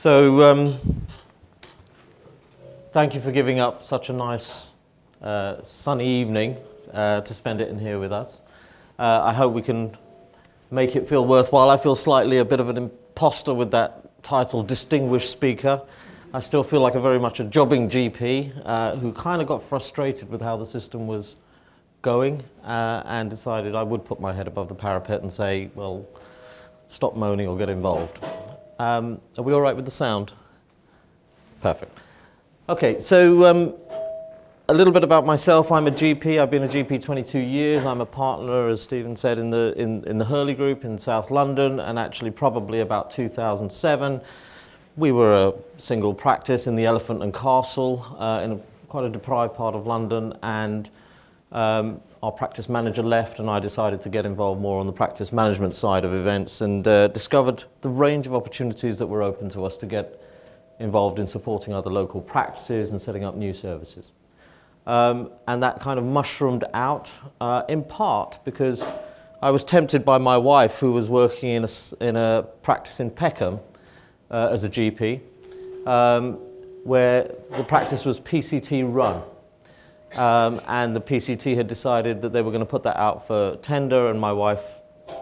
So, um, thank you for giving up such a nice uh, sunny evening uh, to spend it in here with us. Uh, I hope we can make it feel worthwhile. I feel slightly a bit of an imposter with that title, Distinguished Speaker. I still feel like a very much a jobbing GP uh, who kind of got frustrated with how the system was going uh, and decided I would put my head above the parapet and say, well, stop moaning or get involved. Um, are we all right with the sound? Perfect. Okay, so um, a little bit about myself. I'm a GP. I've been a GP 22 years. I'm a partner, as Stephen said, in the, in, in the Hurley Group in South London, and actually probably about 2007, we were a single practice in the Elephant and Castle uh, in a, quite a deprived part of London, and um, our practice manager left and I decided to get involved more on the practice management side of events and uh, discovered the range of opportunities that were open to us to get involved in supporting other local practices and setting up new services. Um, and that kind of mushroomed out uh, in part because I was tempted by my wife who was working in a, in a practice in Peckham uh, as a GP um, where the practice was PCT run. Um, and the PCT had decided that they were going to put that out for tender, and my wife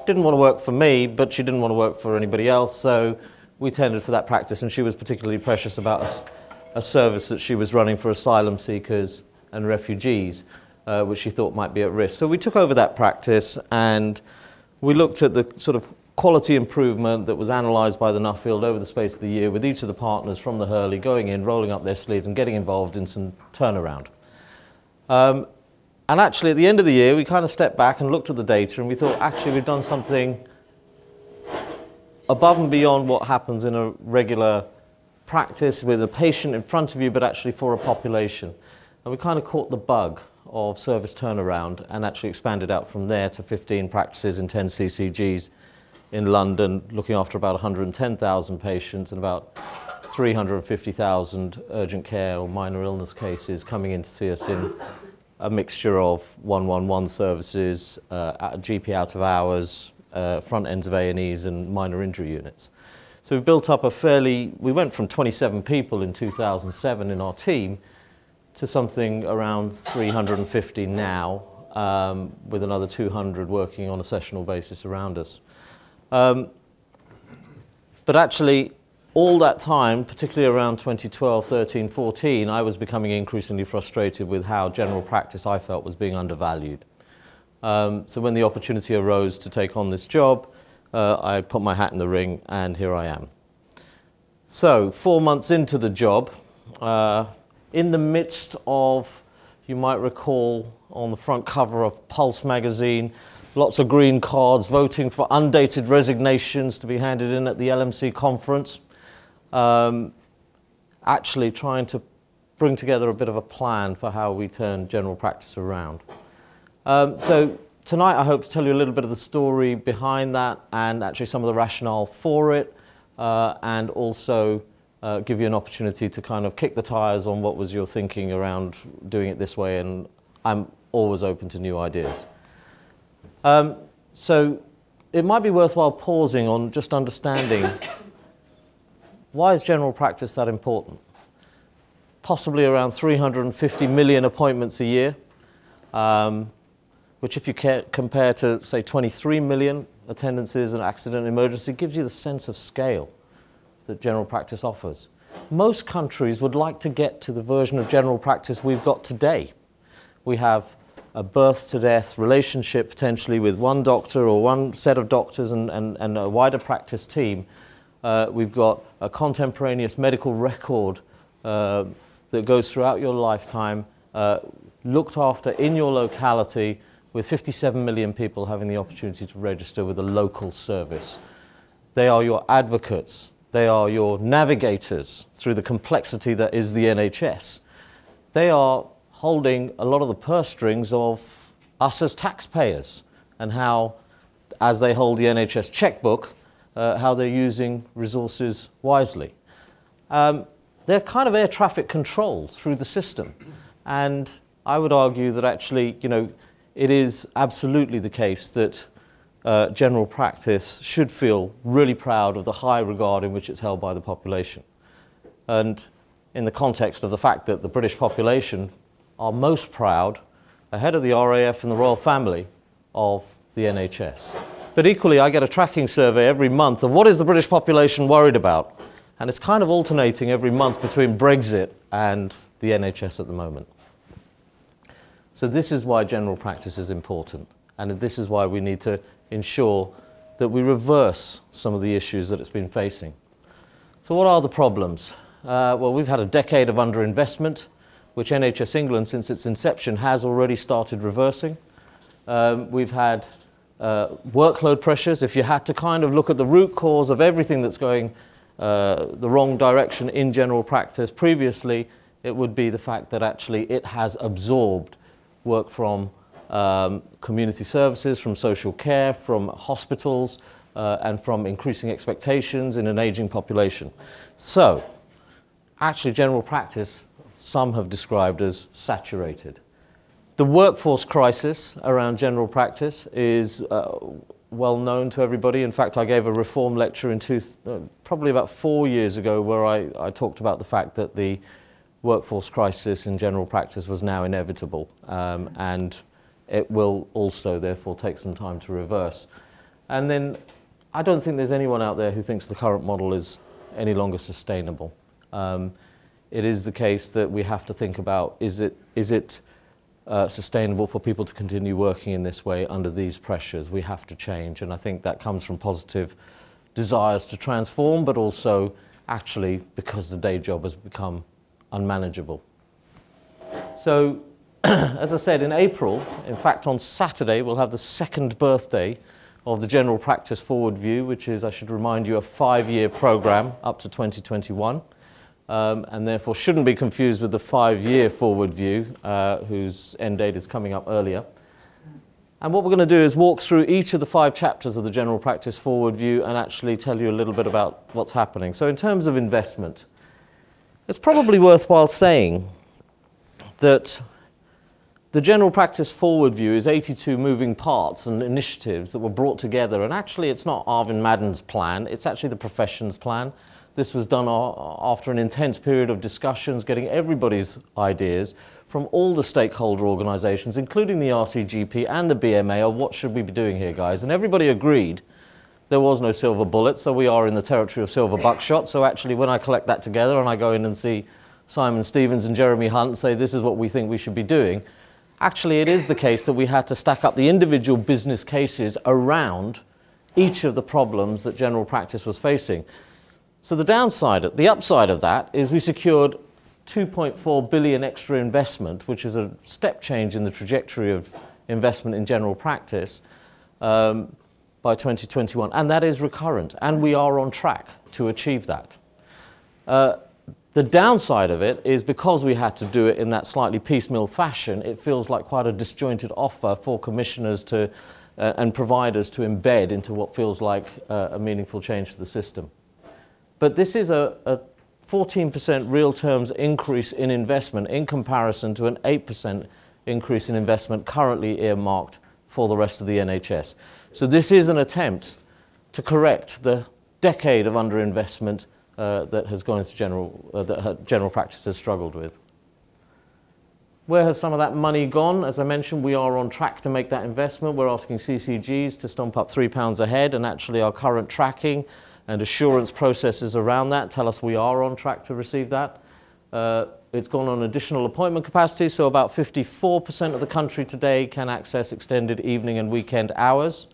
didn't want to work for me, but she didn't want to work for anybody else, so we tendered for that practice, and she was particularly precious about a, service that she was running for asylum seekers and refugees, uh, which she thought might be at risk. So we took over that practice, and we looked at the sort of quality improvement that was analysed by the Nuffield over the space of the year with each of the partners from the Hurley going in, rolling up their sleeves and getting involved in some turnaround. Um, and actually, at the end of the year, we kind of stepped back and looked at the data and we thought, actually, we've done something above and beyond what happens in a regular practice with a patient in front of you, but actually for a population. And we kind of caught the bug of service turnaround and actually expanded out from there to 15 practices in 10 CCGs in London, looking after about 110,000 patients and about 350,000 urgent care or minor illness cases coming in to see us in a mixture of 111 services, uh, GP out of hours, uh, front ends of A&Es and minor injury units. So we built up a fairly, we went from 27 people in 2007 in our team to something around 350 now, um, with another 200 working on a sessional basis around us. Um, but actually, all that time, particularly around 2012, 13, 14, I was becoming increasingly frustrated with how general practice I felt was being undervalued. Um, so when the opportunity arose to take on this job, uh, I put my hat in the ring and here I am. So four months into the job, uh, in the midst of, you might recall on the front cover of Pulse magazine, lots of green cards voting for undated resignations to be handed in at the LMC conference um, actually trying to bring together a bit of a plan for how we turn general practice around. Um, so tonight I hope to tell you a little bit of the story behind that and actually some of the rationale for it uh, and also uh, give you an opportunity to kind of kick the tires on what was your thinking around doing it this way and I'm always open to new ideas. Um, so it might be worthwhile pausing on just understanding why is general practice that important? Possibly around 350 million appointments a year, um, which if you compare to, say, 23 million attendances and accident and emergency, gives you the sense of scale that general practice offers. Most countries would like to get to the version of general practice we've got today. We have a birth to death relationship potentially with one doctor or one set of doctors and, and, and a wider practice team uh, we've got a contemporaneous medical record uh, that goes throughout your lifetime, uh, looked after in your locality, with 57 million people having the opportunity to register with a local service. They are your advocates. They are your navigators through the complexity that is the NHS. They are holding a lot of the purse strings of us as taxpayers and how, as they hold the NHS checkbook, uh, how they're using resources wisely. Um, they're kind of air traffic control through the system. And I would argue that actually, you know, it is absolutely the case that uh, general practice should feel really proud of the high regard in which it's held by the population. And in the context of the fact that the British population are most proud, ahead of the RAF and the royal family, of the NHS. But equally, I get a tracking survey every month of what is the British population worried about. And it's kind of alternating every month between Brexit and the NHS at the moment. So this is why general practice is important. And this is why we need to ensure that we reverse some of the issues that it's been facing. So what are the problems? Uh, well, we've had a decade of underinvestment, which NHS England, since its inception, has already started reversing. Um, we've had uh, workload pressures. If you had to kind of look at the root cause of everything that's going uh, the wrong direction in general practice previously, it would be the fact that actually it has absorbed work from um, community services, from social care, from hospitals, uh, and from increasing expectations in an aging population. So, actually, general practice, some have described as saturated. The workforce crisis around general practice is uh, well known to everybody. In fact, I gave a reform lecture in two, uh, probably about four years ago where I, I talked about the fact that the workforce crisis in general practice was now inevitable um, and it will also therefore take some time to reverse. And then I don't think there's anyone out there who thinks the current model is any longer sustainable. Um, it is the case that we have to think about is it, is it uh, sustainable for people to continue working in this way under these pressures. We have to change, and I think that comes from positive desires to transform, but also actually because the day job has become unmanageable. So, as I said, in April, in fact, on Saturday, we'll have the second birthday of the General Practice Forward View, which is, I should remind you, a five year program up to 2021 um, and therefore shouldn't be confused with the five-year forward view, uh, whose end date is coming up earlier. And what we're going to do is walk through each of the five chapters of the general practice forward view and actually tell you a little bit about what's happening. So in terms of investment, it's probably worthwhile saying that the general practice forward view is 82 moving parts and initiatives that were brought together. And actually, it's not Arvind Madan's plan, it's actually the profession's plan. This was done after an intense period of discussions, getting everybody's ideas from all the stakeholder organisations, including the RCGP and the BMA, of what should we be doing here, guys. And everybody agreed there was no silver bullet, so we are in the territory of silver buckshot. So actually, when I collect that together and I go in and see Simon Stevens and Jeremy Hunt say this is what we think we should be doing, actually it is the case that we had to stack up the individual business cases around each of the problems that general practice was facing. So the downside, the upside of that is we secured 2.4 billion extra investment, which is a step change in the trajectory of investment in general practice um, by 2021, and that is recurrent, and we are on track to achieve that. Uh, the downside of it is because we had to do it in that slightly piecemeal fashion, it feels like quite a disjointed offer for commissioners to, uh, and providers to embed into what feels like uh, a meaningful change to the system. But this is a, a 14% real terms increase in investment in comparison to an 8% increase in investment currently earmarked for the rest of the NHS. So this is an attempt to correct the decade of underinvestment uh, that has gone into general, uh, that general practice has struggled with. Where has some of that money gone? As I mentioned, we are on track to make that investment. We're asking CCGs to stomp up £3 a head, and actually our current tracking and assurance processes around that tell us we are on track to receive that. Uh, it's gone on additional appointment capacity, so about 54% of the country today can access extended evening and weekend hours.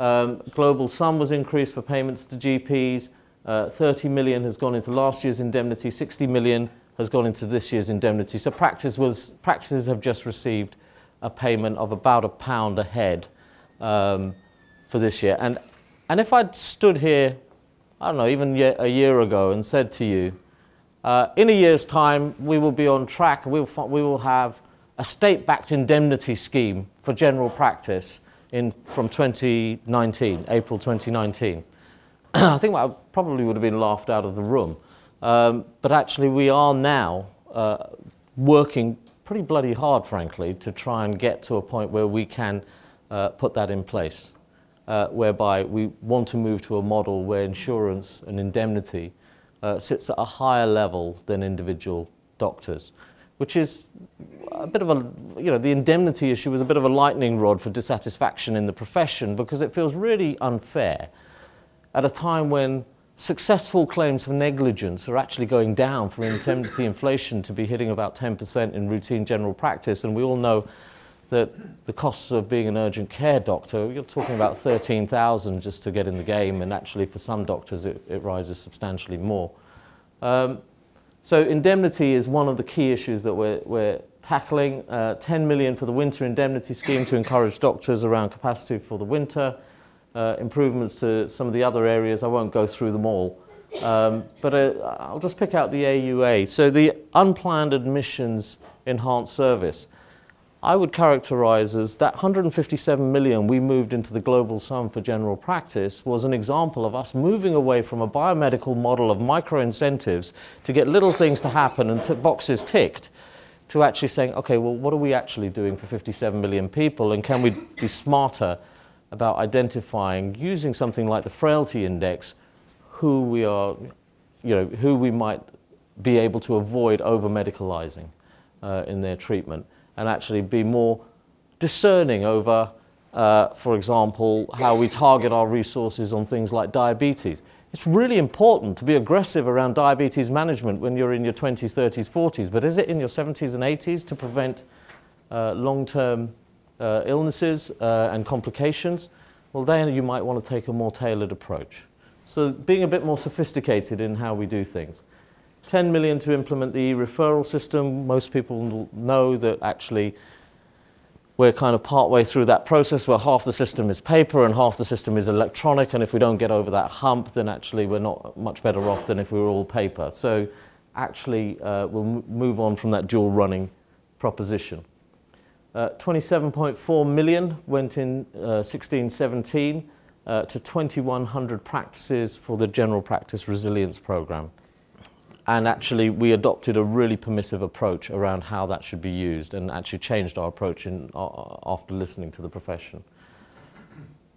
Um, global sum was increased for payments to GPs. Uh, 30 million has gone into last year's indemnity, 60 million has gone into this year's indemnity. So practice was, practices have just received a payment of about a pound a head um, for this year. And and if I'd stood here, I don't know, even a year ago and said to you, uh, in a year's time, we will be on track, we will, we will have a state-backed indemnity scheme for general practice in, from 2019, April 2019. I think I probably would have been laughed out of the room. Um, but actually, we are now uh, working pretty bloody hard, frankly, to try and get to a point where we can uh, put that in place. Uh, whereby we want to move to a model where insurance and indemnity uh, sits at a higher level than individual doctors, which is a bit of a, you know, the indemnity issue was a bit of a lightning rod for dissatisfaction in the profession because it feels really unfair at a time when successful claims for negligence are actually going down for indemnity inflation to be hitting about 10% in routine general practice. And we all know that the costs of being an urgent care doctor, you're talking about 13,000 just to get in the game. And actually for some doctors, it, it rises substantially more. Um, so indemnity is one of the key issues that we're, we're tackling. Uh, 10 million for the winter indemnity scheme to encourage doctors around capacity for the winter uh, improvements to some of the other areas. I won't go through them all. Um, but uh, I'll just pick out the AUA. So the unplanned admissions enhanced service. I would characterize as that 157 million we moved into the global sum for general practice was an example of us moving away from a biomedical model of micro incentives to get little things to happen and boxes ticked to actually saying, okay, well, what are we actually doing for 57 million people? And can we be smarter about identifying, using something like the frailty index, who we are, you know, who we might be able to avoid over medicalizing uh, in their treatment and actually be more discerning over, uh, for example, how we target our resources on things like diabetes. It's really important to be aggressive around diabetes management when you're in your 20s, 30s, 40s, but is it in your 70s and 80s to prevent uh, long-term uh, illnesses uh, and complications, well, then you might want to take a more tailored approach. So being a bit more sophisticated in how we do things. 10 million to implement the referral system. Most people know that actually we're kind of partway through that process where half the system is paper and half the system is electronic. And if we don't get over that hump, then actually we're not much better off than if we were all paper. So actually uh, we'll move on from that dual running proposition. Uh, 27.4 million went in uh, 16-17 uh, to 2,100 practices for the general practice resilience program. And actually, we adopted a really permissive approach around how that should be used and actually changed our approach in, uh, after listening to the profession.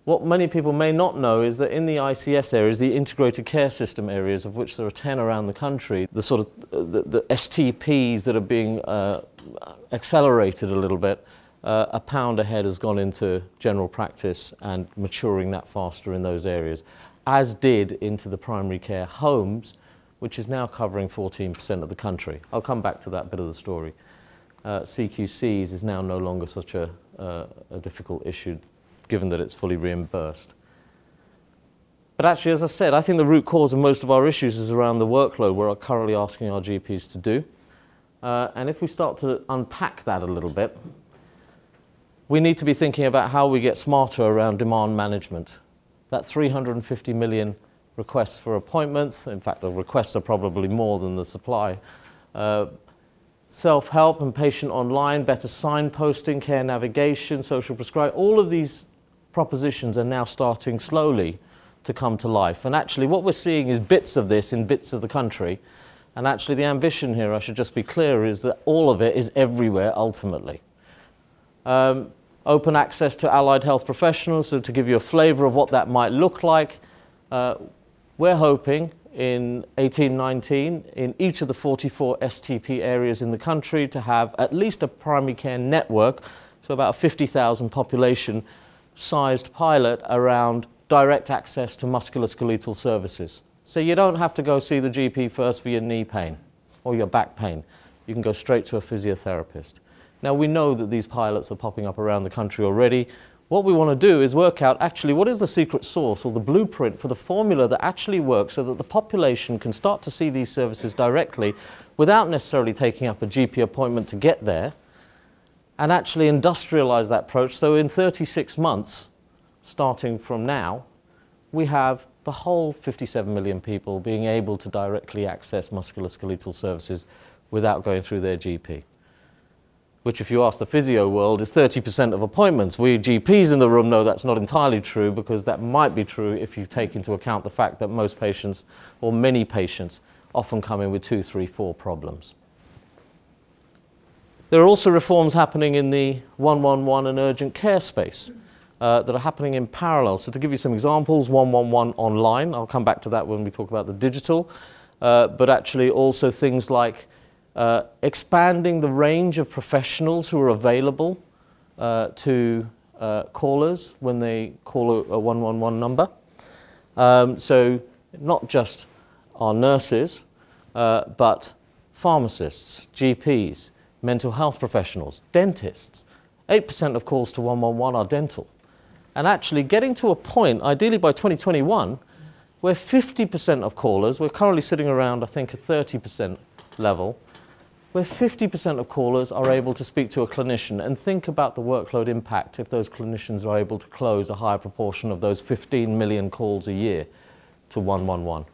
What many people may not know is that in the ICS areas, the integrated care system areas, of which there are 10 around the country, the sort of the, the STPs that are being uh, accelerated a little bit, uh, a pound a head has gone into general practice and maturing that faster in those areas, as did into the primary care homes, which is now covering 14% of the country. I'll come back to that bit of the story. Uh, CQCs is now no longer such a, uh, a difficult issue, given that it's fully reimbursed. But actually, as I said, I think the root cause of most of our issues is around the workload we're currently asking our GPs to do. Uh, and if we start to unpack that a little bit, we need to be thinking about how we get smarter around demand management. That 350 million requests for appointments, in fact, the requests are probably more than the supply. Uh, Self-help and patient online, better signposting, care navigation, social prescribe, all of these propositions are now starting slowly to come to life. And actually what we're seeing is bits of this in bits of the country. And actually the ambition here, I should just be clear, is that all of it is everywhere ultimately. Um, open access to allied health professionals, so to give you a flavour of what that might look like, uh, we're hoping in 1819 in each of the 44 STP areas in the country to have at least a primary care network, so about a 50,000 population sized pilot around direct access to musculoskeletal services. So you don't have to go see the GP first for your knee pain or your back pain. You can go straight to a physiotherapist. Now we know that these pilots are popping up around the country already. What we want to do is work out actually what is the secret source or the blueprint for the formula that actually works so that the population can start to see these services directly without necessarily taking up a GP appointment to get there and actually industrialize that approach. So in 36 months, starting from now, we have the whole 57 million people being able to directly access musculoskeletal services without going through their GP. Which, if you ask the physio world, is 30% of appointments. We GPs in the room know that's not entirely true because that might be true if you take into account the fact that most patients, or many patients, often come in with two, three, four problems. There are also reforms happening in the 111 and urgent care space. uh, that are happening in parallel. So to give you some examples, 111 online, I'll come back to that when we talk about the digital, uh, but actually also things like uh, expanding the range of professionals who are available uh, to uh, callers when they call a, a 111 number. Um, so not just our nurses, uh, but pharmacists, GPs, mental health professionals, dentists. 8% of calls to 111 are dental. And actually getting to a point, ideally by 2021, where 50% of callers, we're currently sitting around, I think, a 30% level, where 50% of callers are able to speak to a clinician and think about the workload impact if those clinicians are able to close a higher proportion of those 15 million calls a year to 111.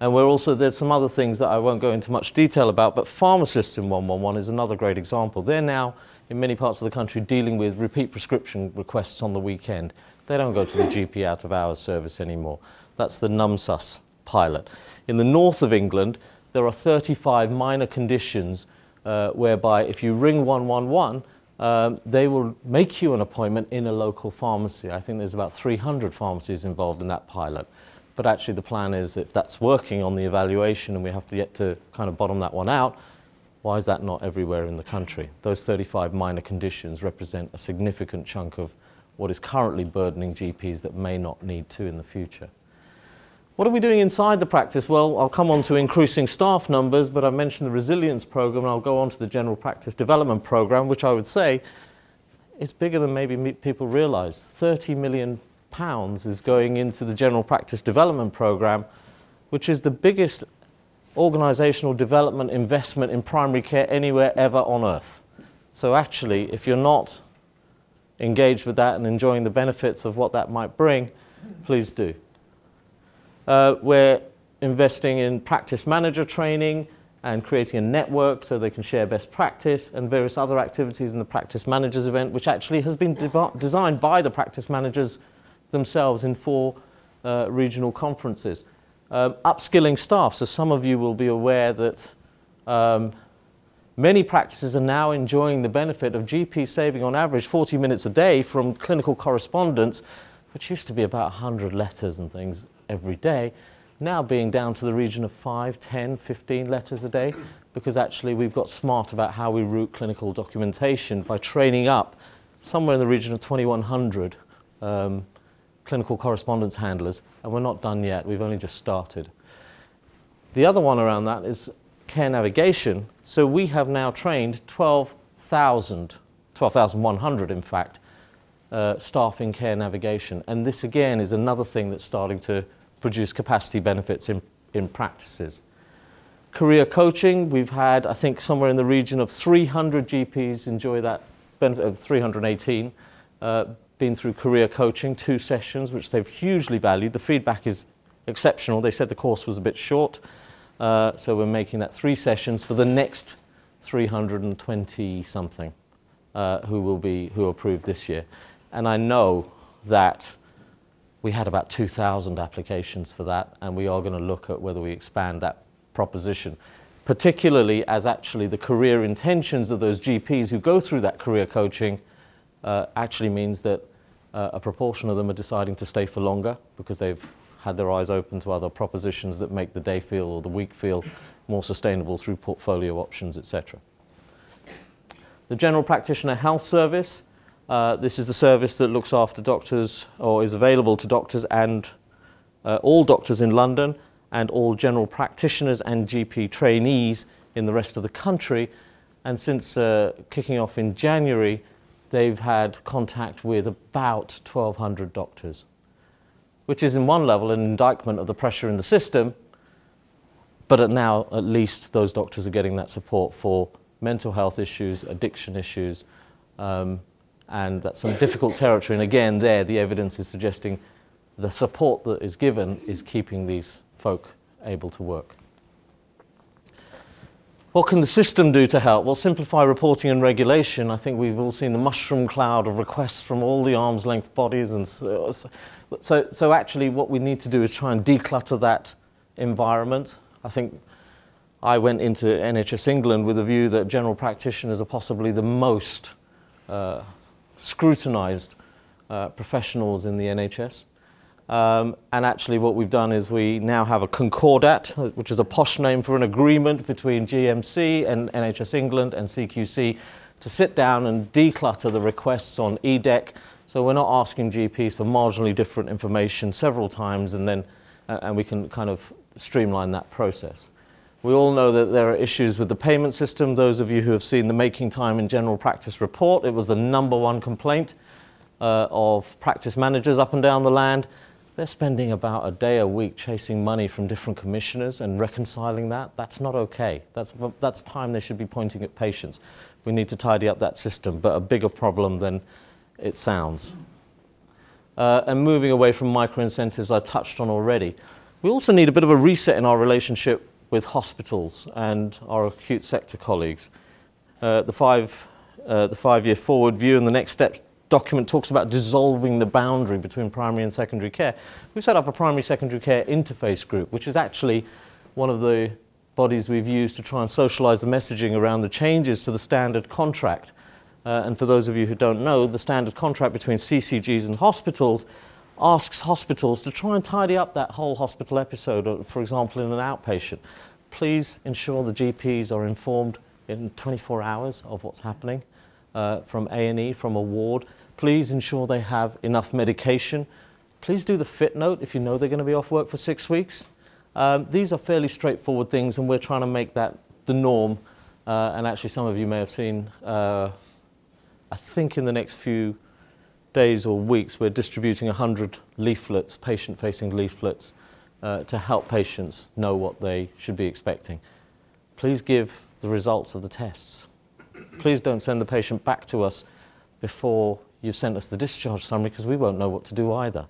And we're also, there's some other things that I won't go into much detail about, but pharmacists in 111 is another great example. They're now, in many parts of the country, dealing with repeat prescription requests on the weekend. They don't go to the GP out of hours service anymore. That's the NUMSAS pilot. In the north of England, there are 35 minor conditions uh, whereby if you ring 111, um, they will make you an appointment in a local pharmacy. I think there's about 300 pharmacies involved in that pilot. But actually the plan is if that's working on the evaluation and we have to yet to kind of bottom that one out, why is that not everywhere in the country? Those 35 minor conditions represent a significant chunk of what is currently burdening GPs that may not need to in the future. What are we doing inside the practice? Well, I'll come on to increasing staff numbers, but I mentioned the resilience program, and I'll go on to the general practice development program, which I would say is bigger than maybe people realize. 30 million pounds is going into the general practice development program, which is the biggest organizational development investment in primary care anywhere ever on earth. So actually, if you're not engaged with that and enjoying the benefits of what that might bring, please do. Uh, we're investing in practice manager training and creating a network so they can share best practice and various other activities in the practice managers event, which actually has been de designed by the practice managers themselves in four uh, regional conferences. Um, upskilling staff, so some of you will be aware that um, many practices are now enjoying the benefit of GP saving on average 40 minutes a day from clinical correspondence, which used to be about 100 letters and things every day, now being down to the region of 5, 10, 15 letters a day, because actually we've got smart about how we route clinical documentation by training up somewhere in the region of 2,100 um, clinical correspondence handlers, and we're not done yet, we've only just started. The other one around that is care navigation. So we have now trained 12,000, 12,100 in fact, uh, staff in care navigation. And this again is another thing that's starting to produce capacity benefits in, in practices. Career coaching, we've had, I think, somewhere in the region of 300 GPs enjoy that benefit of 318, uh, been through career coaching, two sessions, which they've hugely valued. The feedback is exceptional. They said the course was a bit short, uh, so we're making that three sessions for the next 320 something uh, who will be who approved this year. And I know that we had about 2,000 applications for that, and we are going to look at whether we expand that proposition, particularly as actually the career intentions of those GPs who go through that career coaching uh, actually means that uh, a proportion of them are deciding to stay for longer because they've had their eyes open to other propositions that make the day feel or the week feel more sustainable through portfolio options, etc. The General Practitioner Health Service uh, this is the service that looks after doctors or is available to doctors and uh, all doctors in London and all general practitioners and GP trainees in the rest of the country. And since uh, kicking off in January, they've had contact with about 1,200 doctors, which is in one level an indictment of the pressure in the system, but at now at least those doctors are getting that support for mental health issues, addiction issues, um, and that's some difficult territory. And again, there the evidence is suggesting the support that is given is keeping these folk able to work. What can the system do to help? Well, simplify reporting and regulation. I think we've all seen the mushroom cloud of requests from all the arm's length bodies. And so, so, so actually what we need to do is try and declutter that environment. I think I went into NHS England with a view that general practitioners are possibly the most uh, scrutinized uh, professionals in the NHS. Um, and actually what we've done is we now have a concordat, which is a posh name for an agreement between GMC and NHS England and CQC to sit down and declutter the requests on EDEC. So we're not asking GPs for marginally different information several times and then uh, and we can kind of streamline that process. We all know that there are issues with the payment system. Those of you who have seen the Making Time in General Practice report, it was the number one complaint uh, of practice managers up and down the land. They're spending about a day a week chasing money from different commissioners and reconciling that. That's not okay. That's, that's time they should be pointing at patients. We need to tidy up that system, but a bigger problem than it sounds. Uh, and moving away from micro incentives I touched on already. We also need a bit of a reset in our relationship with hospitals and our acute sector colleagues. Uh, the, five, uh, the five-year forward view and the next step document talks about dissolving the boundary between primary and secondary care. We've set up a primary secondary care interface group, which is actually one of the bodies we've used to try and socialize the messaging around the changes to the standard contract. Uh, and for those of you who don't know, the standard contract between CCGs and hospitals asks hospitals to try and tidy up that whole hospital episode, uh, for example, in an outpatient. Please ensure the GPs are informed in 24 hours of what's happening uh, from A&E, from a ward. Please ensure they have enough medication. Please do the fit note if you know they're going to be off work for six weeks. Um, these are fairly straightforward things, and we're trying to make that the norm. Uh, and actually, some of you may have seen, uh, I think in the next few days or weeks, we're distributing 100 leaflets, patient-facing leaflets, uh, to help patients know what they should be expecting. Please give the results of the tests. Please don't send the patient back to us before you've sent us the discharge summary because we won't know what to do either.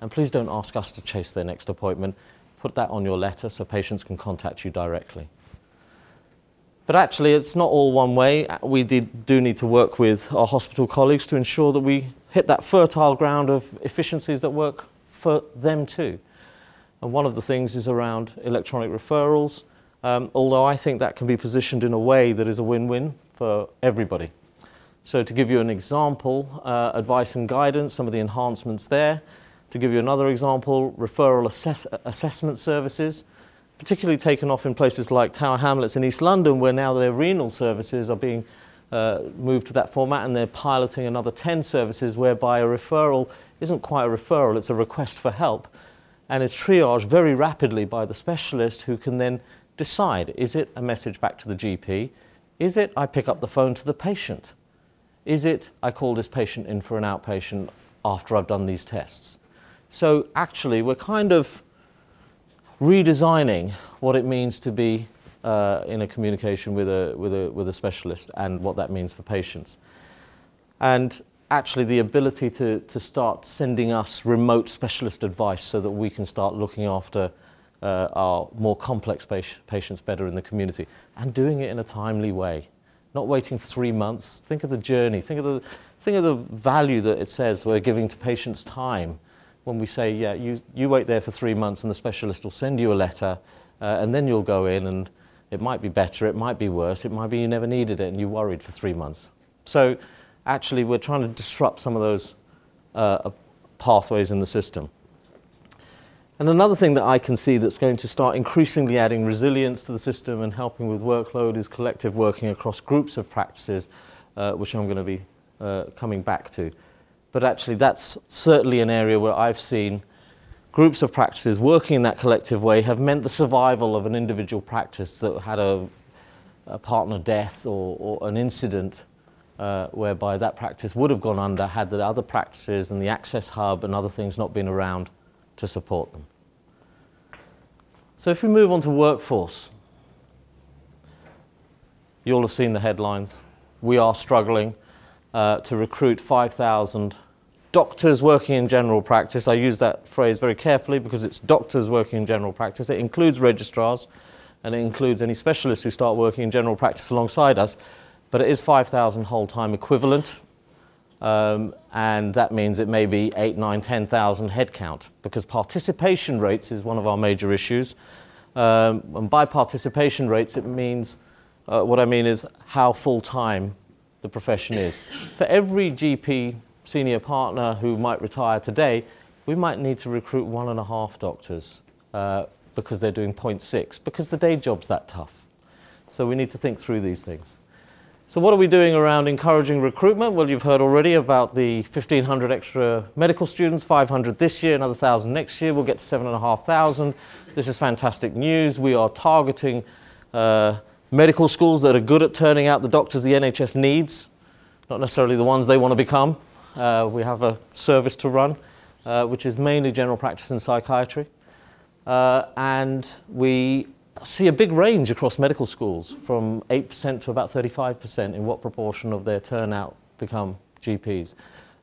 And please don't ask us to chase their next appointment. Put that on your letter so patients can contact you directly. But actually, it's not all one way. We did, do need to work with our hospital colleagues to ensure that we hit that fertile ground of efficiencies that work for them too. And one of the things is around electronic referrals, um, although I think that can be positioned in a way that is a win-win for everybody. So to give you an example, uh, advice and guidance, some of the enhancements there. To give you another example, referral assess assessment services, particularly taken off in places like Tower Hamlets in East London, where now their renal services are being uh, moved to that format and they're piloting another 10 services whereby a referral isn't quite a referral, it's a request for help and is triaged very rapidly by the specialist who can then decide, is it a message back to the GP? Is it I pick up the phone to the patient? Is it I call this patient in for an outpatient after I've done these tests? So actually, we're kind of redesigning what it means to be uh, in a communication with a, with, a, with a specialist and what that means for patients. And actually the ability to, to start sending us remote specialist advice so that we can start looking after uh, our more complex patients better in the community and doing it in a timely way not waiting three months. Think of the journey. Think of the, think of the value that it says we're giving to patients time when we say, yeah, you, you wait there for three months and the specialist will send you a letter uh, and then you'll go in and it might be better, it might be worse, it might be you never needed it and you worried for three months. So actually we're trying to disrupt some of those uh, pathways in the system. And another thing that I can see that's going to start increasingly adding resilience to the system and helping with workload is collective working across groups of practices, uh, which I'm going to be uh, coming back to. But actually, that's certainly an area where I've seen groups of practices working in that collective way have meant the survival of an individual practice that had a, a partner death or, or an incident uh, whereby that practice would have gone under had the other practices and the access hub and other things not been around to support them. So if we move on to workforce, you'll have seen the headlines. We are struggling uh, to recruit 5,000 doctors working in general practice. I use that phrase very carefully because it's doctors working in general practice. It includes registrars and it includes any specialists who start working in general practice alongside us, but it is 5,000 whole-time equivalent. Um, and that means it may be 8, 9, 10,000 headcount because participation rates is one of our major issues. Um, and by participation rates, it means, uh, what I mean is how full-time the profession is. For every GP senior partner who might retire today, we might need to recruit one and a half doctors uh, because they're doing 0.6, because the day job's that tough. So we need to think through these things. So what are we doing around encouraging recruitment? Well, you've heard already about the 1,500 extra medical students, 500 this year, another 1,000 next year. We'll get to 7,500. This is fantastic news. We are targeting uh, medical schools that are good at turning out the doctors the NHS needs, not necessarily the ones they want to become. Uh, we have a service to run, uh, which is mainly general practice and psychiatry. Uh, and we see a big range across medical schools from 8% to about 35% in what proportion of their turnout become GPs.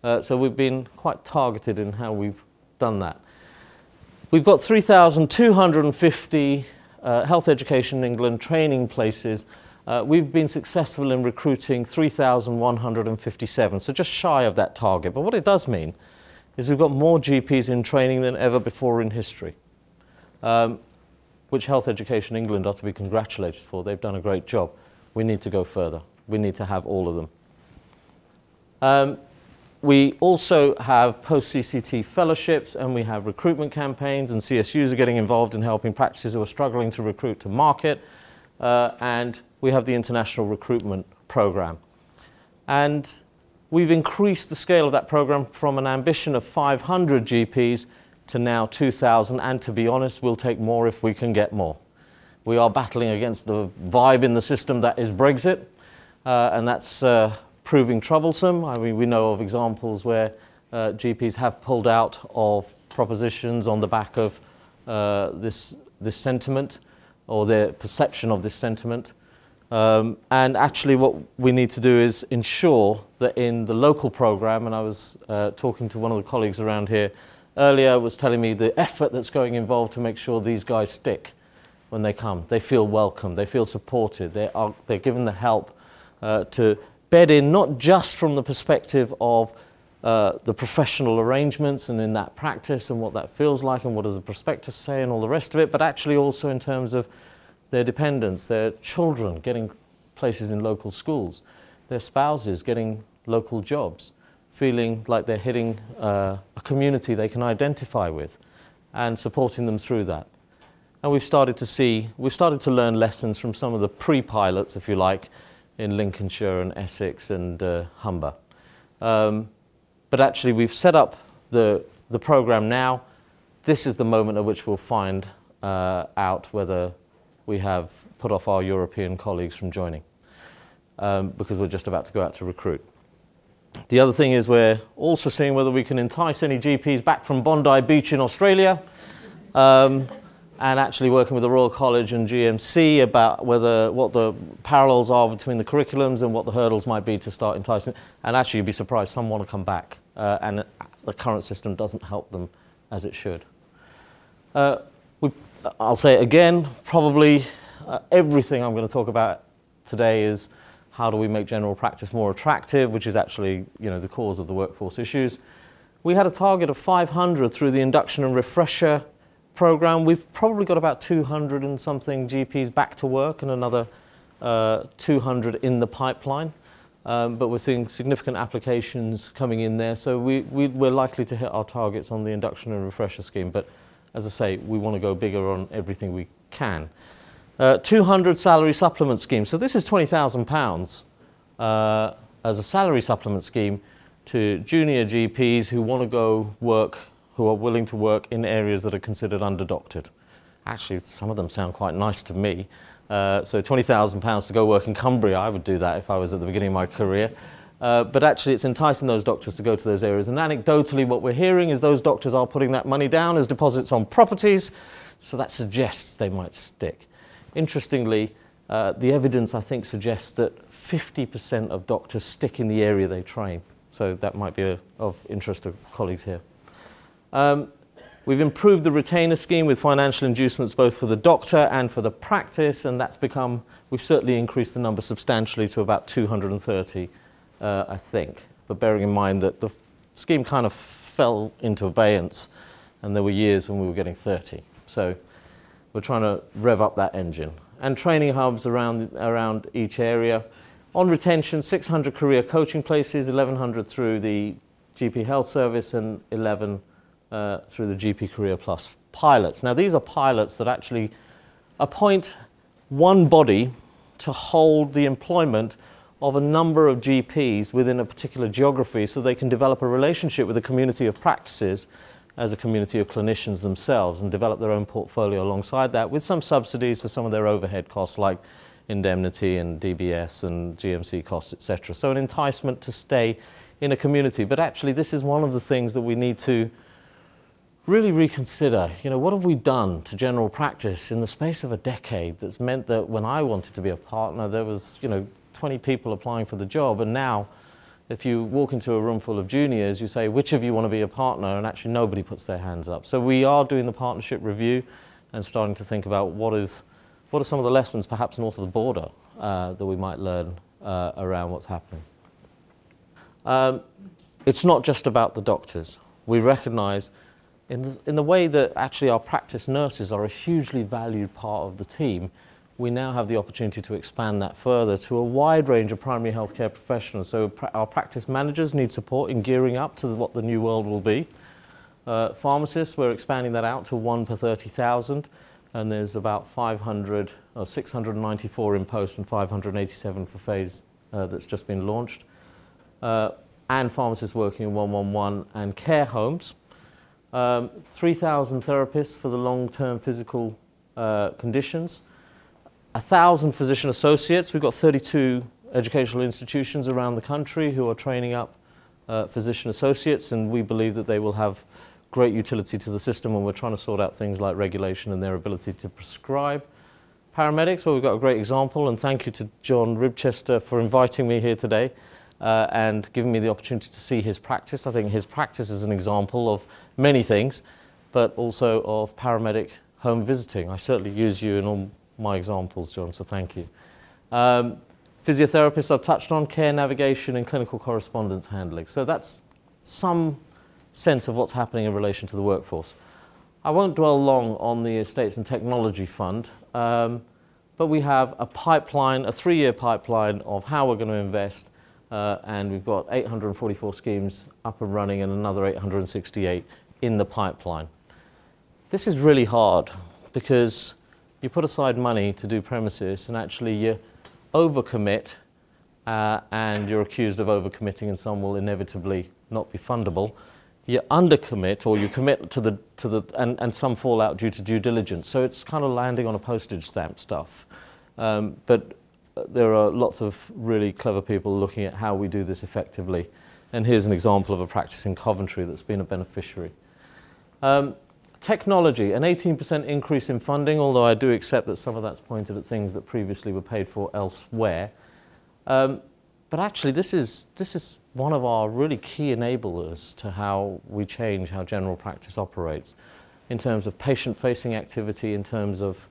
Uh, so we've been quite targeted in how we've done that. We've got 3,250 uh, health education in England training places. Uh, we've been successful in recruiting 3,157, so just shy of that target. But what it does mean is we've got more GPs in training than ever before in history, um, which Health Education England are to be congratulated for. They've done a great job. We need to go further. We need to have all of them. Um, we also have post-CCT fellowships and we have recruitment campaigns and CSUs are getting involved in helping practices who are struggling to recruit to market. Uh, and we have the international recruitment program. And we've increased the scale of that program from an ambition of 500 GPs to now 2,000. And to be honest, we'll take more if we can get more. We are battling against the vibe in the system that is Brexit. Uh, and that's uh, proving troublesome. I mean, we know of examples where uh, GPs have pulled out of propositions on the back of uh, this, this sentiment or their perception of this sentiment. Um, and actually what we need to do is ensure that in the local program, and I was uh, talking to one of the colleagues around here earlier, was telling me the effort that's going involved to make sure these guys stick when they come. They feel welcome, they feel supported, they are, they're given the help uh, to bed in not just from the perspective of uh, the professional arrangements and in that practice and what that feels like and what does the prospectus say and all the rest of it, but actually also in terms of their dependents, their children getting places in local schools, their spouses getting local jobs, feeling like they're hitting uh, a community they can identify with and supporting them through that. And we've started to see, we've started to learn lessons from some of the pre-pilots, if you like, in Lincolnshire and Essex and uh, Humber. Um, but actually, we've set up the, the program now. This is the moment at which we'll find uh, out whether we have put off our European colleagues from joining, um, because we're just about to go out to recruit. The other thing is we're also seeing whether we can entice any GPs back from Bondi Beach in Australia. Um, and actually working with the Royal College and GMC about whether what the parallels are between the curriculums and what the hurdles might be to start enticing. And actually, you'd be surprised some want to come back, uh, and the current system doesn't help them as it should. Uh, we, I'll say it again, probably uh, everything I'm going to talk about today is how do we make general practice more attractive, which is actually you know, the cause of the workforce issues. We had a target of 500 through the induction and refresher program, we've probably got about 200 and something GPs back to work and another uh, 200 in the pipeline. Um, but we're seeing significant applications coming in there, so we, we, we're likely to hit our targets on the induction and refresher scheme. But as I say, we want to go bigger on everything we can. Uh, 200 salary supplement scheme. So this is £20,000 uh, as a salary supplement scheme to junior GPs who want to go work who are willing to work in areas that are considered underdoctored. Actually, some of them sound quite nice to me. Uh, so £20,000 to go work in Cumbria, I would do that if I was at the beginning of my career. Uh, but actually, it's enticing those doctors to go to those areas. And anecdotally, what we're hearing is those doctors are putting that money down as deposits on properties, so that suggests they might stick. Interestingly, uh, the evidence, I think, suggests that 50% of doctors stick in the area they train. So that might be a, of interest to colleagues here. Um, we've improved the retainer scheme with financial inducements both for the doctor and for the practice, and that's become, we've certainly increased the number substantially to about 230, uh, I think. But bearing in mind that the scheme kind of fell into abeyance, and there were years when we were getting 30. So we're trying to rev up that engine. And training hubs around, around each area. On retention, 600 career coaching places, 1,100 through the GP Health Service and 11 uh, through the GP Career Plus pilots. Now, these are pilots that actually appoint one body to hold the employment of a number of GPs within a particular geography so they can develop a relationship with a community of practices as a community of clinicians themselves and develop their own portfolio alongside that with some subsidies for some of their overhead costs like indemnity and DBS and GMC costs, etc. So an enticement to stay in a community. But actually, this is one of the things that we need to really reconsider. You know, what have we done to general practice in the space of a decade that's meant that when I wanted to be a partner, there was, you know, 20 people applying for the job, and now if you walk into a room full of juniors, you say, which of you want to be a partner? And actually nobody puts their hands up. So we are doing the partnership review and starting to think about what is what are some of the lessons, perhaps north of the border, uh, that we might learn uh, around what's happening? Um, it's not just about the doctors. We recognise in the, in the way that actually our practice nurses are a hugely valued part of the team, we now have the opportunity to expand that further to a wide range of primary healthcare professionals. So our practice managers need support in gearing up to what the new world will be. Uh, pharmacists, we're expanding that out to one per 30,000 and there's about 500 or 694 in post and 587 for phase uh, that's just been launched. Uh, and pharmacists working in 111 and care homes. Um, 3,000 therapists for the long-term physical uh, conditions. 1,000 physician associates. We've got 32 educational institutions around the country who are training up uh, physician associates and we believe that they will have great utility to the system when we're trying to sort out things like regulation and their ability to prescribe. Paramedics, well, we've got a great example, and thank you to John Ribchester for inviting me here today uh, and giving me the opportunity to see his practice. I think his practice is an example of many things, but also of paramedic home visiting. I certainly use you in all my examples, John, so thank you. Um, physiotherapists I've touched on, care navigation and clinical correspondence handling. So that's some sense of what's happening in relation to the workforce. I won't dwell long on the Estates and Technology Fund, um, but we have a pipeline, a three-year pipeline of how we're going to invest, uh, and we've got 844 schemes up and running and another 868 in the pipeline. This is really hard because you put aside money to do premises and actually you overcommit uh, and you're accused of overcommitting and some will inevitably not be fundable you undercommit or you commit to the, to the and, and some fall out due to due diligence. So it's kind of landing on a postage stamp stuff. Um, but there are lots of really clever people looking at how we do this effectively. And here's an example of a practice in Coventry that's been a beneficiary. Um, technology, an 18% increase in funding, although I do accept that some of that's pointed at things that previously were paid for elsewhere. Um, but actually, this is, this is one of our really key enablers to how we change how general practice operates in terms of patient-facing activity, in terms of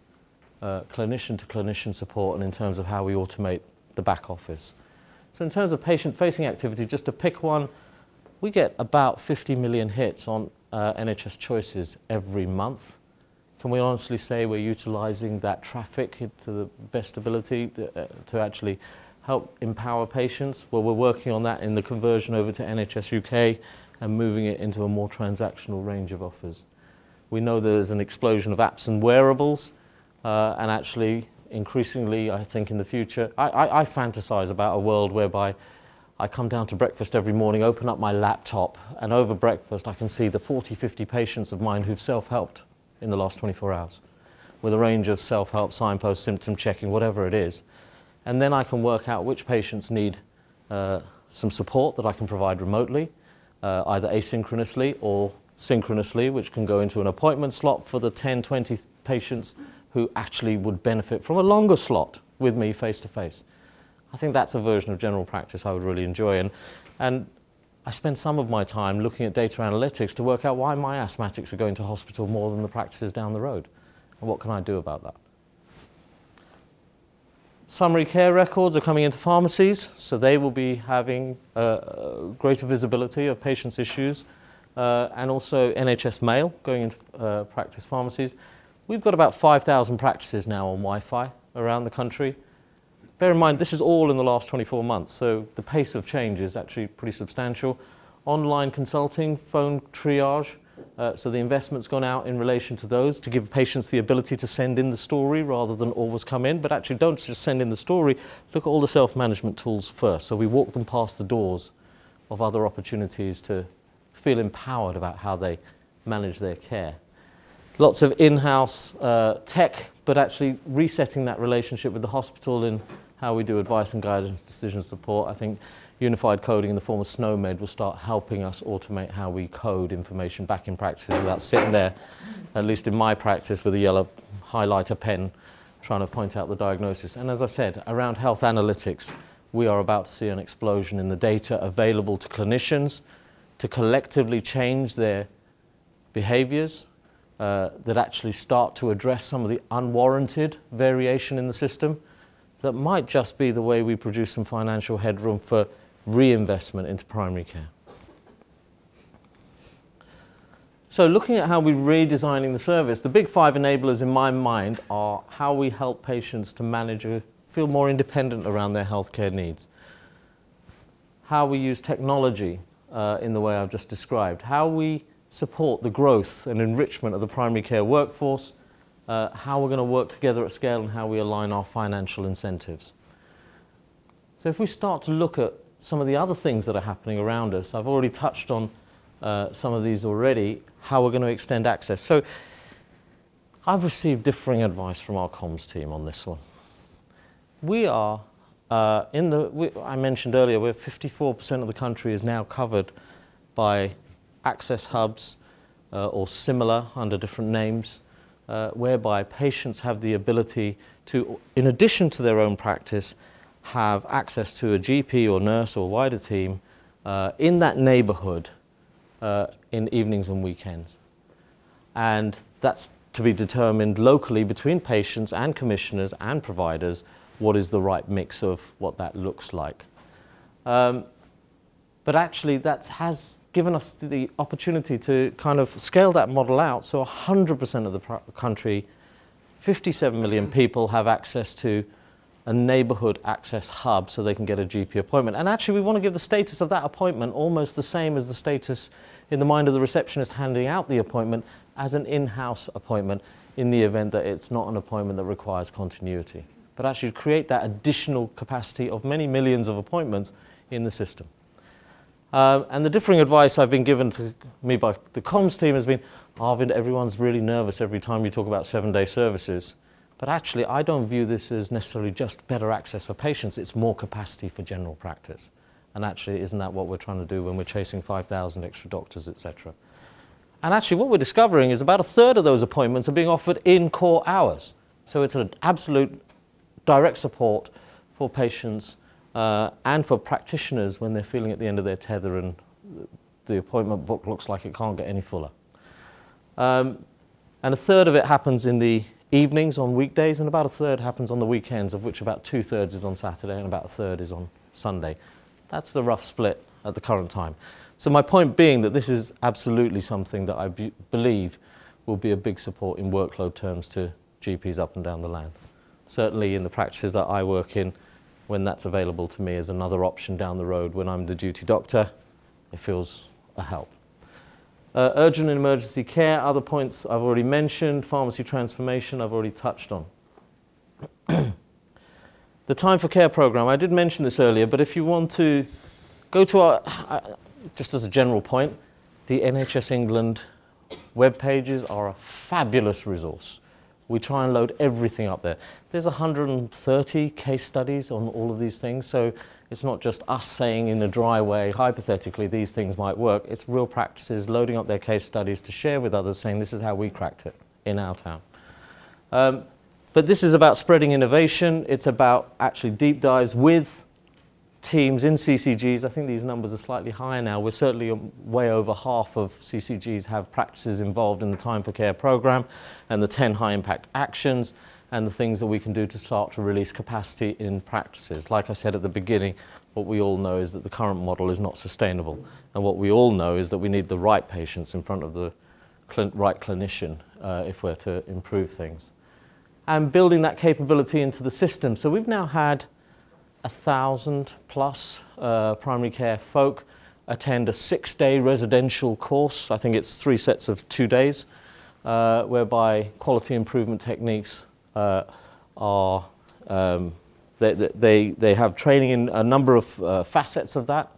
uh, clinician-to-clinician support, and in terms of how we automate the back office. So in terms of patient-facing activity, just to pick one, we get about 50 million hits on uh, NHS choices every month. Can we honestly say we're utilising that traffic to the best ability to, uh, to actually help empower patients. Well, we're working on that in the conversion over to NHS UK and moving it into a more transactional range of offers. We know there's an explosion of apps and wearables, uh, and actually, increasingly, I think in the future, I, I, I fantasize about a world whereby I come down to breakfast every morning, open up my laptop, and over breakfast I can see the 40, 50 patients of mine who've self-helped in the last 24 hours with a range of self-help, signpost, symptom checking, whatever it is. And then I can work out which patients need uh, some support that I can provide remotely, uh, either asynchronously or synchronously, which can go into an appointment slot for the 10, 20 patients who actually would benefit from a longer slot with me face to face. I think that's a version of general practice I would really enjoy. And, and I spend some of my time looking at data analytics to work out why my asthmatics are going to hospital more than the practices down the road. And what can I do about that? Summary care records are coming into pharmacies, so they will be having uh, greater visibility of patients' issues, uh, and also NHS mail going into uh, practice pharmacies. We've got about 5,000 practices now on Wi-Fi around the country. bear in mind, this is all in the last 24 months, so the pace of change is actually pretty substantial. Online consulting, phone triage, uh, so the investment's gone out in relation to those to give patients the ability to send in the story rather than always come in. But actually, don't just send in the story. Look at all the self-management tools first. So we walk them past the doors of other opportunities to feel empowered about how they manage their care. Lots of in-house uh, tech, but actually resetting that relationship with the hospital in how we do advice and guidance, decision support. I think unified coding in the form of SNOMED will start helping us automate how we code information back in practice without sitting there, at least in my practice, with a yellow highlighter pen trying to point out the diagnosis. And as I said, around health analytics, we are about to see an explosion in the data available to clinicians to collectively change their behaviors uh, that actually start to address some of the unwarranted variation in the system that might just be the way we produce some financial headroom for reinvestment into primary care. So looking at how we're redesigning the service, the big five enablers in my mind are how we help patients to manage or feel more independent around their healthcare needs, how we use technology uh, in the way I've just described, how we support the growth and enrichment of the primary care workforce, uh, how we're going to work together at scale and how we align our financial incentives. So if we start to look at some of the other things that are happening around us. I've already touched on uh, some of these already, how we're going to extend access. So I've received differing advice from our comms team on this one. We are uh, in the, we, I mentioned earlier, we're 54% of the country is now covered by access hubs uh, or similar under different names, uh, whereby patients have the ability to, in addition to their own practice, have access to a GP or nurse or wider team uh, in that neighborhood uh, in evenings and weekends. And that's to be determined locally between patients and commissioners and providers what is the right mix of what that looks like. Um, but actually that has given us the opportunity to kind of scale that model out so 100% of the country, 57 million people have access to a neighborhood access hub so they can get a GP appointment. And actually, we want to give the status of that appointment almost the same as the status in the mind of the receptionist handing out the appointment as an in-house appointment in the event that it's not an appointment that requires continuity. But actually create that additional capacity of many millions of appointments in the system. Uh, and the differing advice I've been given to me by the comms team has been, Arvind, everyone's really nervous every time you talk about seven-day services. But actually, I don't view this as necessarily just better access for patients, it's more capacity for general practice. And actually, isn't that what we're trying to do when we're chasing 5,000 extra doctors, etc.? And actually, what we're discovering is about a third of those appointments are being offered in core hours. So it's an absolute direct support for patients uh, and for practitioners when they're feeling at the end of their tether and the appointment book looks like it can't get any fuller. Um, and a third of it happens in the evenings on weekdays, and about a third happens on the weekends, of which about two thirds is on Saturday and about a third is on Sunday. That's the rough split at the current time. So my point being that this is absolutely something that I be believe will be a big support in workload terms to GPs up and down the land. Certainly in the practices that I work in, when that's available to me as another option down the road when I'm the duty doctor, it feels a help. Uh, urgent and emergency care, other points I've already mentioned. Pharmacy transformation, I've already touched on. the Time for Care program, I did mention this earlier, but if you want to go to our, uh, just as a general point, the NHS England web pages are a fabulous resource. We try and load everything up there. There's 130 case studies on all of these things, so it's not just us saying in a dry way, hypothetically, these things might work. It's real practices, loading up their case studies to share with others, saying this is how we cracked it in our town. Um, but this is about spreading innovation. It's about actually deep dives with teams in CCGs. I think these numbers are slightly higher now. We're certainly way over half of CCGs have practices involved in the Time for Care program and the 10 high impact actions and the things that we can do to start to release capacity in practices. Like I said at the beginning, what we all know is that the current model is not sustainable. And what we all know is that we need the right patients in front of the cl right clinician uh, if we're to improve things. And building that capability into the system. So we've now had a thousand plus uh, primary care folk attend a six day residential course. I think it's three sets of two days, uh, whereby quality improvement techniques uh, are, um, they, they, they have training in a number of uh, facets of that,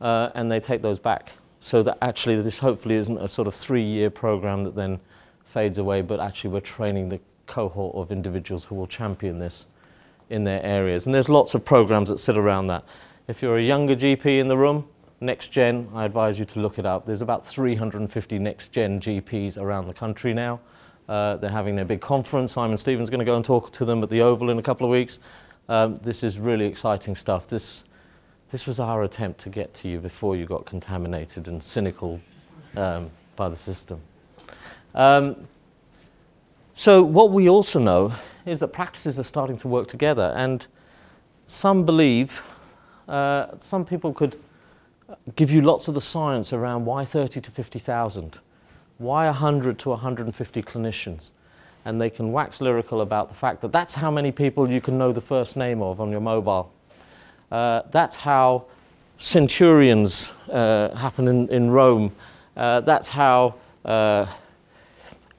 uh, and they take those back. So that actually this hopefully isn't a sort of three year program that then fades away, but actually we're training the cohort of individuals who will champion this in their areas. And there's lots of programs that sit around that. If you're a younger GP in the room, Next Gen, I advise you to look it up. There's about 350 Next Gen GPs around the country now. Uh, they're having their big conference. Simon Stevens is going to go and talk to them at the Oval in a couple of weeks. Um, this is really exciting stuff. This, this was our attempt to get to you before you got contaminated and cynical um, by the system. Um, so what we also know is that practices are starting to work together and some believe, uh, some people could give you lots of the science around why 30 to 50,000, why 100 to 150 clinicians. And they can wax lyrical about the fact that that's how many people you can know the first name of on your mobile. Uh, that's how centurions uh, happen in, in Rome. Uh, that's how uh,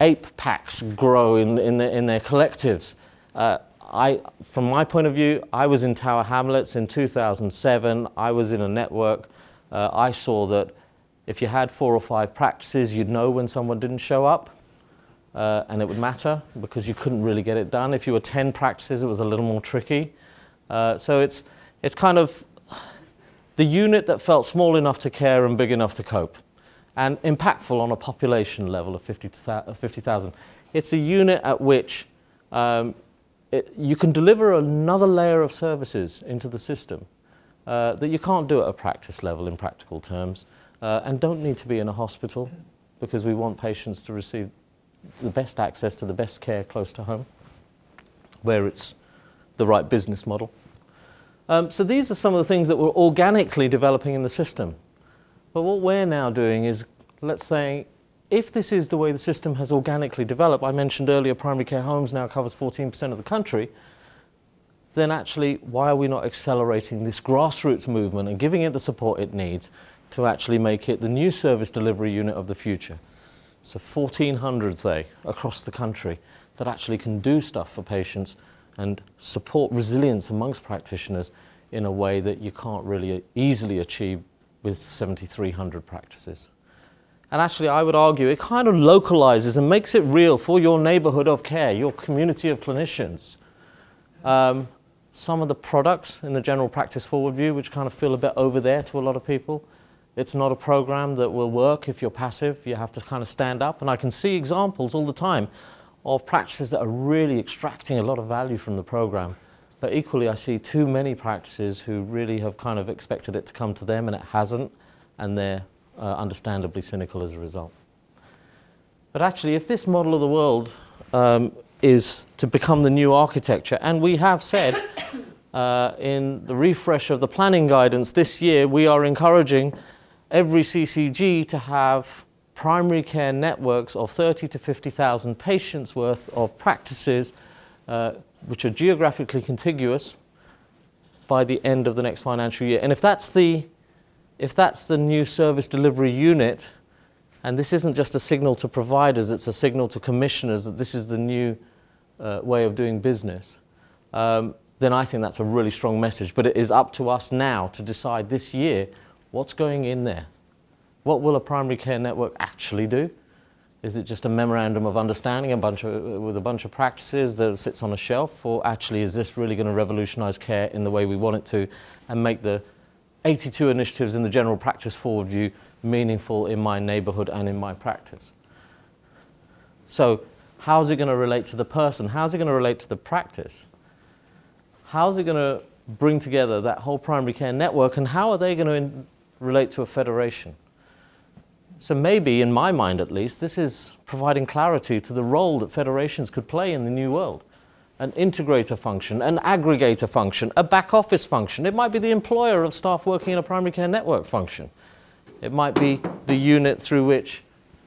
ape packs grow in, in, the, in their collectives. Uh, I, from my point of view, I was in Tower Hamlets in 2007. I was in a network uh, I saw that if you had four or five practices, you'd know when someone didn't show up, uh, and it would matter because you couldn't really get it done. If you were 10 practices, it was a little more tricky. Uh, so it's, it's kind of the unit that felt small enough to care and big enough to cope, and impactful on a population level of 50,000. 50, it's a unit at which um, it, you can deliver another layer of services into the system uh, that you can't do at a practice level in practical terms uh, and don't need to be in a hospital because we want patients to receive the best access to the best care close to home where it's the right business model. Um, so these are some of the things that we're organically developing in the system. But what we're now doing is, let's say, if this is the way the system has organically developed, I mentioned earlier primary care homes now covers 14% of the country, then actually why are we not accelerating this grassroots movement and giving it the support it needs to actually make it the new service delivery unit of the future? So 1,400, say, across the country that actually can do stuff for patients and support resilience amongst practitioners in a way that you can't really easily achieve with 7,300 practices. And actually, I would argue it kind of localizes and makes it real for your neighborhood of care, your community of clinicians. Um, some of the products in the general practice forward view, which kind of feel a bit over there to a lot of people. It's not a program that will work if you're passive. You have to kind of stand up. And I can see examples all the time of practices that are really extracting a lot of value from the program. But equally, I see too many practices who really have kind of expected it to come to them and it hasn't, and they're uh, understandably cynical as a result. But actually, if this model of the world um, is to become the new architecture. And we have said uh, in the refresh of the planning guidance this year, we are encouraging every CCG to have primary care networks of 30 to 50,000 patients worth of practices uh, which are geographically contiguous by the end of the next financial year. And if that's the, if that's the new service delivery unit, and this isn't just a signal to providers, it's a signal to commissioners that this is the new uh, way of doing business, um, then I think that's a really strong message. But it is up to us now to decide this year what's going in there. What will a primary care network actually do? Is it just a memorandum of understanding a bunch of, with a bunch of practices that sits on a shelf? Or actually, is this really going to revolutionize care in the way we want it to and make the 82 initiatives in the general practice forward view meaningful in my neighborhood and in my practice? So How's it going to relate to the person? How's it going to relate to the practice? How's it going to bring together that whole primary care network and how are they going to relate to a federation? So maybe, in my mind at least, this is providing clarity to the role that federations could play in the new world. An integrator function, an aggregator function, a back office function. It might be the employer of staff working in a primary care network function. It might be the unit through which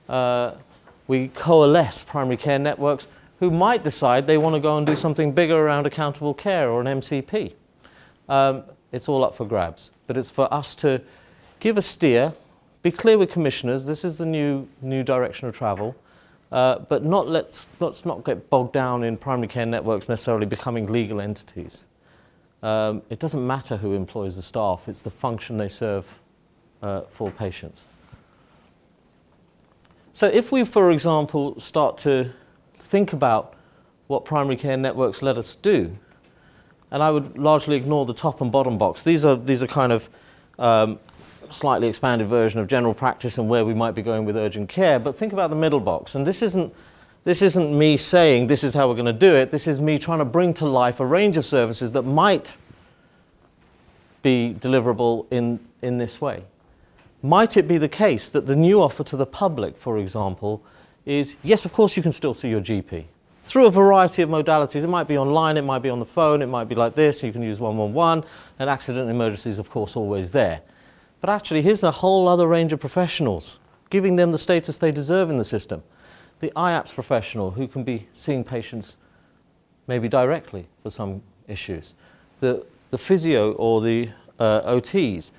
uh, we coalesce primary care networks who might decide they want to go and do something bigger around accountable care or an MCP. um, it's all up for grabs. But it's for us to give a steer, be clear with commissioners, this is the new, new direction of travel, uh, but not let's, let's not get bogged down in primary care networks necessarily becoming legal entities. Um, it doesn't matter who employs the staff, it's the function they serve uh, for patients. So if we, for example, start to think about what primary care networks let us do, and I would largely ignore the top and bottom box. These are, these are kind of um, slightly expanded version of general practice and where we might be going with urgent care, but think about the middle box. And this isn't, this isn't me saying this is how we're going to do it. This is me trying to bring to life a range of services that might be deliverable in, in this way. Might it be the case that the new offer to the public, for example, is yes, of course, you can still see your GP through a variety of modalities. It might be online, it might be on the phone, it might be like this, you can use 111, and accident and emergencies, of course, always there. But actually, here's a whole other range of professionals, giving them the status they deserve in the system. The IAPT professional who can be seeing patients maybe directly for some issues. The, the physio or the uh, OTs,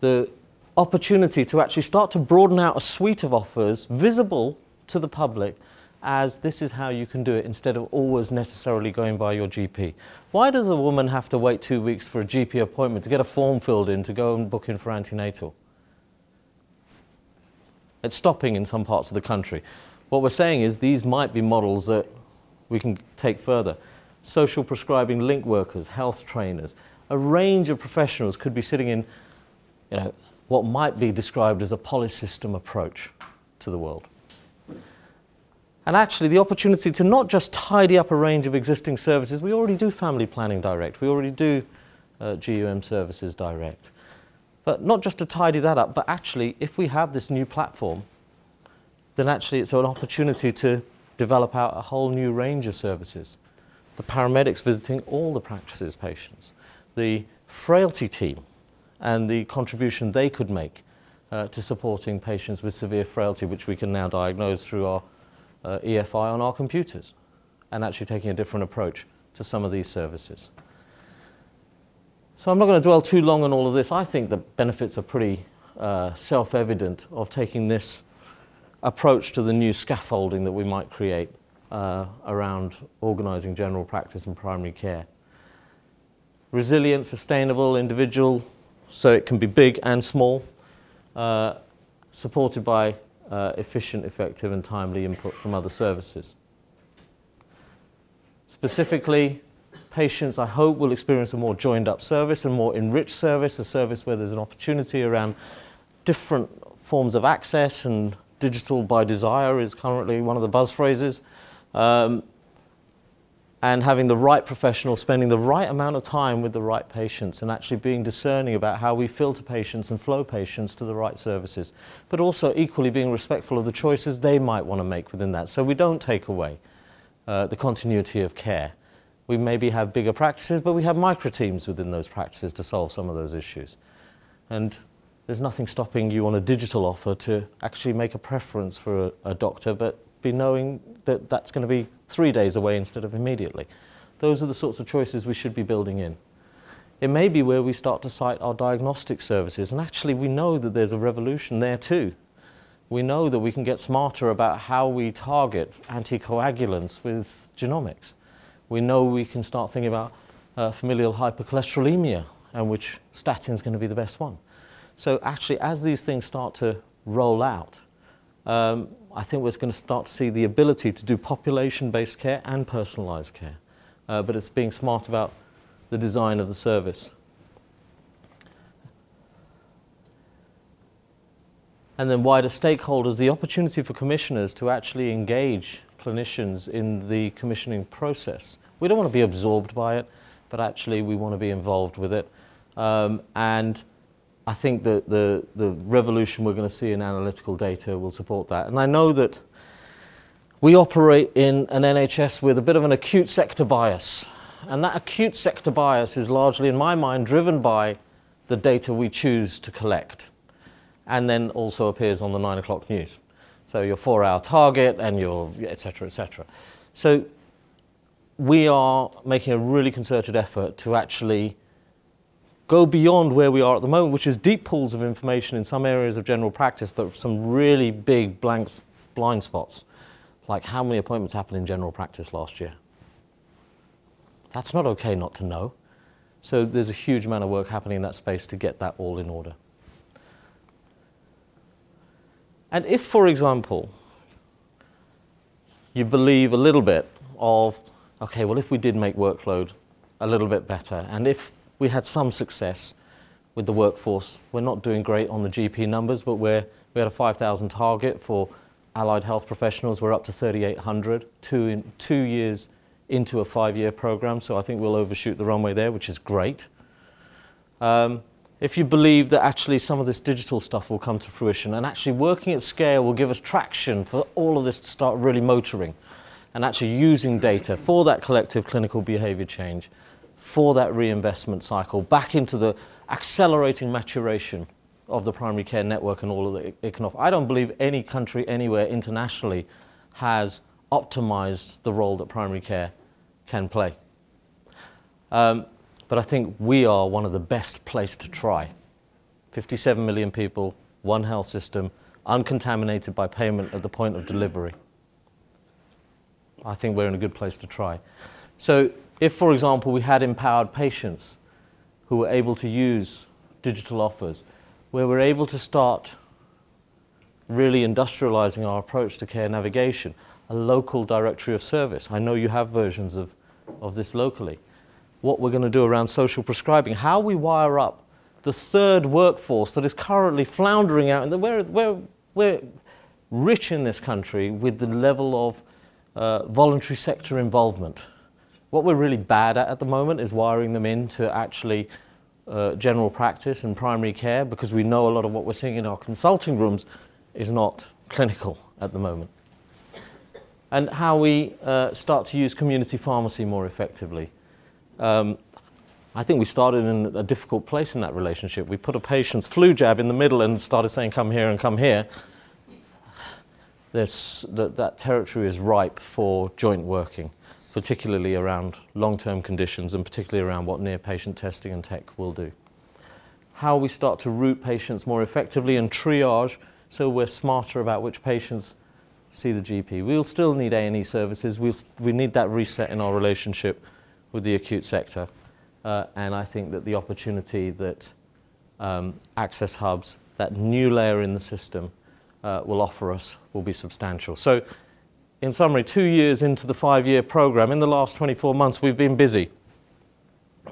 the opportunity to actually start to broaden out a suite of offers visible to the public as this is how you can do it instead of always necessarily going by your GP. Why does a woman have to wait two weeks for a GP appointment to get a form filled in to go and book in for antenatal? It's stopping in some parts of the country. What we're saying is these might be models that we can take further. Social prescribing link workers, health trainers, a range of professionals could be sitting in you know, what might be described as a polysystem approach to the world. And actually, the opportunity to not just tidy up a range of existing services, we already do family planning direct, we already do uh, GUM services direct. But not just to tidy that up, but actually, if we have this new platform, then actually it's an opportunity to develop out a whole new range of services. The paramedics visiting all the practices patients, the frailty team and the contribution they could make uh, to supporting patients with severe frailty, which we can now diagnose through our uh, EFI on our computers, and actually taking a different approach to some of these services. So I'm not going to dwell too long on all of this. I think the benefits are pretty uh, self-evident of taking this approach to the new scaffolding that we might create uh, around organising general practice and primary care. Resilient, sustainable, individual, so it can be big and small, uh, supported by uh, efficient, effective and timely input from other services. Specifically, patients, I hope, will experience a more joined up service, a more enriched service, a service where there's an opportunity around different forms of access and digital by desire is currently one of the buzz phrases. Um, and having the right professional spending the right amount of time with the right patients and actually being discerning about how we filter patients and flow patients to the right services, but also equally being respectful of the choices they might want to make within that. So we don't take away uh, the continuity of care. We maybe have bigger practices, but we have micro teams within those practices to solve some of those issues. And there's nothing stopping you on a digital offer to actually make a preference for a, a doctor, but be knowing that that's going to be three days away instead of immediately. Those are the sorts of choices we should be building in. It may be where we start to site our diagnostic services, and actually we know that there's a revolution there too. We know that we can get smarter about how we target anticoagulants with genomics. We know we can start thinking about uh, familial hypercholesterolemia and which statin is going to be the best one. So actually, as these things start to roll out, um, I think we're going to start to see the ability to do population-based care and personalised care. Uh, but it's being smart about the design of the service. And then wider stakeholders, the opportunity for commissioners to actually engage clinicians in the commissioning process. We don't want to be absorbed by it, but actually we want to be involved with it. Um, and I think that the, the revolution we're going to see in analytical data will support that. And I know that we operate in an NHS with a bit of an acute sector bias. And that acute sector bias is largely, in my mind, driven by the data we choose to collect and then also appears on the nine o'clock news. So your four hour target and your et cetera, et cetera. So we are making a really concerted effort to actually go beyond where we are at the moment, which is deep pools of information in some areas of general practice, but some really big blanks, blind spots, like how many appointments happened in general practice last year. That's not okay not to know. So there's a huge amount of work happening in that space to get that all in order. And if, for example, you believe a little bit of, okay, well, if we did make workload a little bit better, and if we had some success with the workforce, we're not doing great on the GP numbers, but we're, we had a 5,000 target for allied health professionals. We're up to 3,800, two, in, two years into a five-year program, so I think we'll overshoot the runway there, which is great. Um, if you believe that actually some of this digital stuff will come to fruition and actually working at scale will give us traction for all of this to start really motoring and actually using data for that collective clinical behavior change, for that reinvestment cycle back into the accelerating maturation of the primary care network and all of that it can offer. I don't believe any country anywhere internationally has optimized the role that primary care can play. Um, but I think we are one of the best placed to try. 57 million people, one health system, uncontaminated by payment at the point of delivery. I think we're in a good place to try. So if, for example, we had empowered patients who were able to use digital offers, where we're able to start really industrializing our approach to care navigation, a local directory of service. I know you have versions of, of this locally what we're going to do around social prescribing, how we wire up the third workforce that is currently floundering out. And we're, we're, we're rich in this country with the level of uh, voluntary sector involvement. What we're really bad at at the moment is wiring them into actually uh, general practice and primary care because we know a lot of what we're seeing in our consulting rooms is not clinical at the moment. And how we uh, start to use community pharmacy more effectively. Um, I think we started in a difficult place in that relationship. We put a patient's flu jab in the middle and started saying, come here and come here. That, that territory is ripe for joint working, particularly around long-term conditions and particularly around what near-patient testing and tech will do. How we start to route patients more effectively and triage so we're smarter about which patients see the GP. We'll still need A&E services. We'll, we need that reset in our relationship with the acute sector. Uh, and I think that the opportunity that um, access hubs, that new layer in the system, uh, will offer us will be substantial. So in summary, two years into the five-year program, in the last 24 months, we've been busy.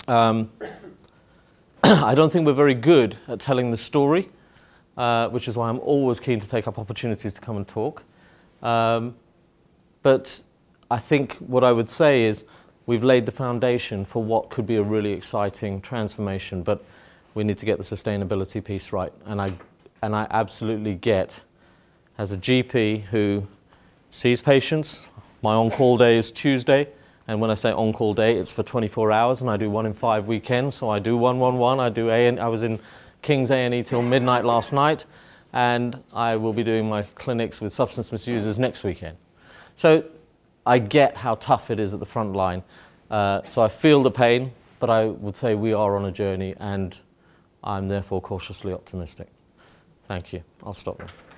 Um, I don't think we're very good at telling the story, uh, which is why I'm always keen to take up opportunities to come and talk. Um, but I think what I would say is we've laid the foundation for what could be a really exciting transformation, but we need to get the sustainability piece right. And I, and I absolutely get, as a GP who sees patients, my on-call day is Tuesday, and when I say on-call day, it's for 24 hours, and I do one in five weekends. So I do 111, I do A, I was in King's A&E till midnight last night, and I will be doing my clinics with substance misusers next weekend. So I get how tough it is at the front line. Uh, so I feel the pain, but I would say we are on a journey and I'm therefore cautiously optimistic. Thank you. I'll stop there.